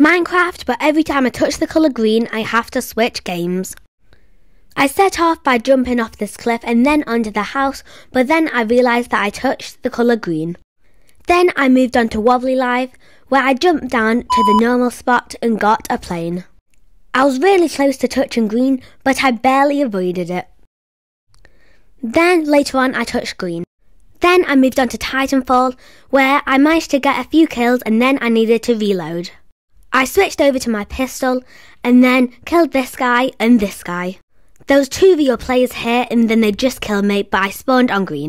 Minecraft, but every time I touch the colour green, I have to switch games. I set off by jumping off this cliff and then onto the house, but then I realised that I touched the colour green. Then I moved on to Wobbly Life, where I jumped down to the normal spot and got a plane. I was really close to touching green, but I barely avoided it. Then later on I touched green. Then I moved on to Titanfall, where I managed to get a few kills and then I needed to reload. I switched over to my pistol and then killed this guy and this guy. There was two your players here and then they just killed me, but I spawned on green.